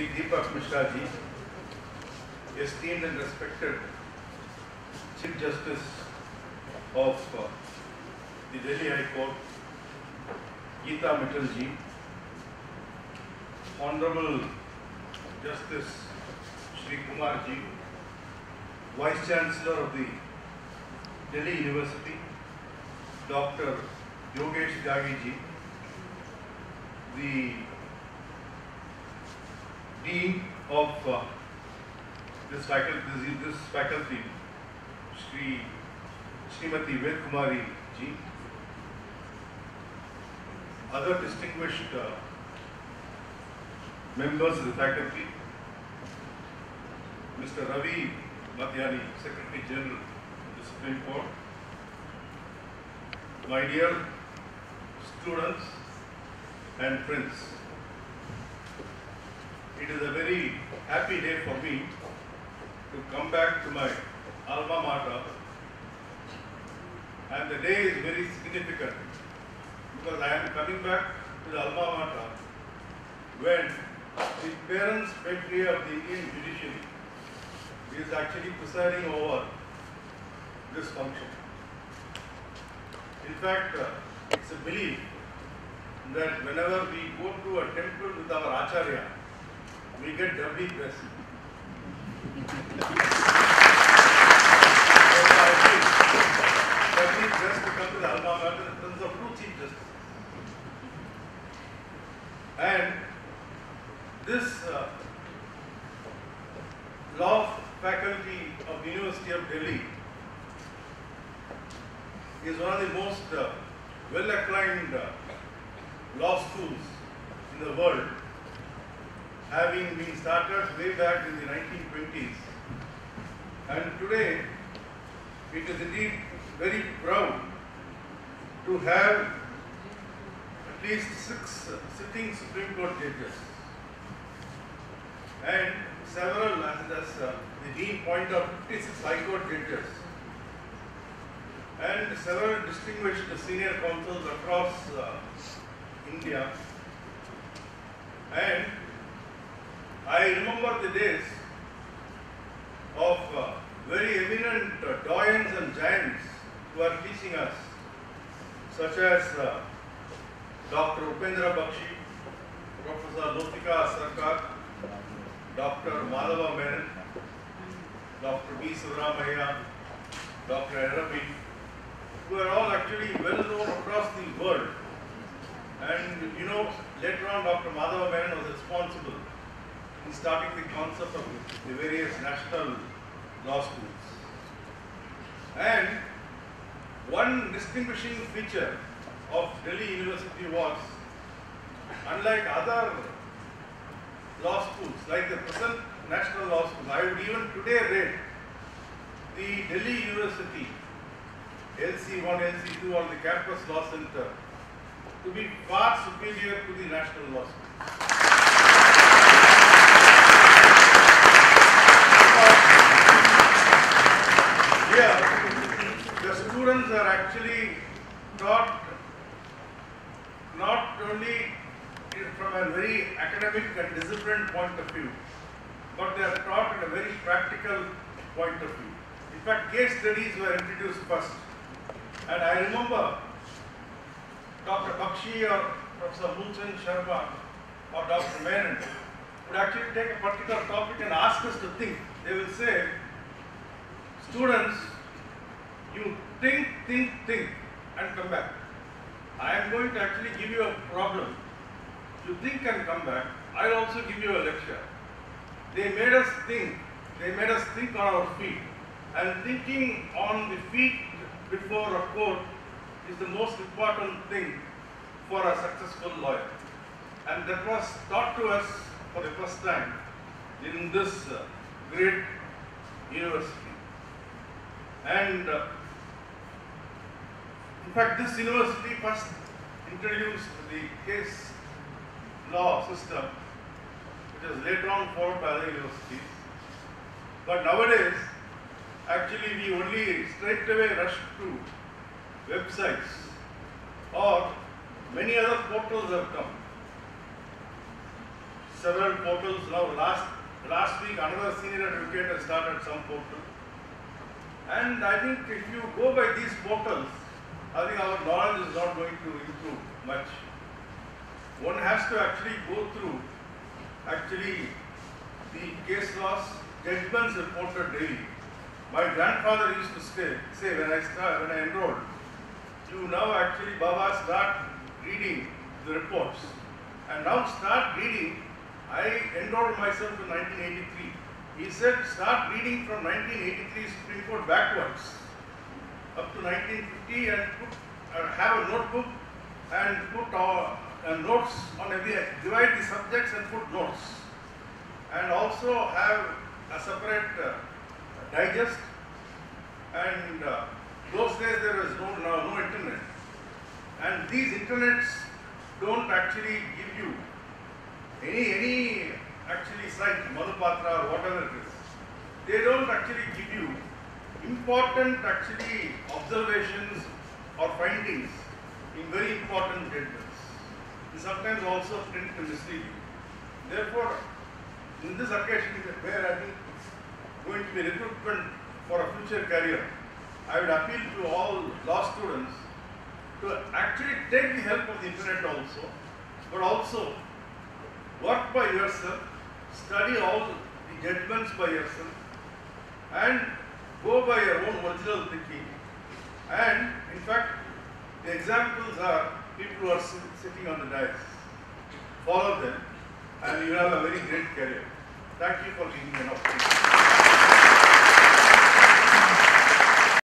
Sri Deepak Mishra ji, esteemed and respected Chief Justice of uh, the Delhi High Court, Geeta Mittal ji, Honorable Justice Sri Kumar ji, Vice Chancellor of the Delhi University, Dr. Yogesh Jagi ji, the Dean of uh, this faculty, this, this faculty, Sri Srimati Ved Kumari ji, other distinguished uh, members of the faculty, Mr. Ravi Maithani, Secretary General of the Supreme Court, my dear students and friends, it is a very happy day for me to come back to my alma mater and the day is very significant because I am coming back to the alma mater when the parens patriae of the Indian judiciary is actually presiding over this function. In fact, uh, it's a belief that whenever we go to a temple with our acharya, we get doubly to the alma mater justice. And this uh, law faculty of the University of Delhi is one of the most uh, well acclaimed uh, law schools in the world, having been started way back in the 1920s. And today, it is indeed very proud to have at least six sitting Supreme Court judges and several, as, as uh, the Dean pointed out, 56 High Court judges and several distinguished senior counsels across uh, India. And I remember the days of uh, very eminent uh, doyens and giants who are teaching us, such as uh, Dr. Upendra Baxi, Professor Lotika Sarkar, Dr. Madhava Menon, Dr. B. Subramaya, Dr. Arabi, who are all actually well known across the world. And you know, later on Dr. Madhava Menon was responsible in starting the concept of the various national law schools. And one distinguishing feature of Delhi University was, unlike other law schools, like the present national law schools, I would even today rate the Delhi University LC1, LC2 or the campus law center to be far superior to the national law school. Here, the students are actually taught not only from a very academic and disciplined point of view, but they are taught in a very practical point of view. In fact, case studies were introduced first. And I remember Dr. Baxi or Professor Mulchan Sharma or Dr. Menon would actually take a particular topic and ask us to think. They will say, students, think, think, and come back. I am going to actually give you a problem. You think and come back. I'll also give you a lecture. They made us think. They made us think on our feet. And thinking on the feet before a court is the most important thing for a successful lawyer. And that was taught to us for the first time in this uh, great university. And uh, in fact, this university first introduced the case law system, which was later on followed by other universities. But nowadays, actually we only straight away rush to websites or many other portals have come. several portals. Now last last week another senior has started some portal. And I think if you go by these portals, I think our knowledge is not going to improve much. One has to actually go through actually the case laws, judgments reported daily. My grandfather used to say, say when I start, when I enrolled, you now actually Baba start reading the reports. And now start reading, I enrolled myself in 1983. He said start reading from 1983 Supreme Court backwards up to 1950 and put, uh, have a notebook and put our uh, notes on every, divide the subjects and put notes. And also have a separate uh, digest and uh, those days there was no, no, no internet. And these internets don't actually give you any, any actually site, Manupatra or whatever it is. They don't actually give you important actually observations or findings in very important. They sometimes also tend to mislead. Therefore, in this occasion where I think it's going to be recruitment for a future career, I would appeal to all law students to actually take the help of the internet also, but also work by yourself, study all the judgments by yourself, and go by your own original thinking. And in fact, the examples are people who are sit- sitting on the dais. Follow them, and you have a very great career. Thank you for giving me an opportunity.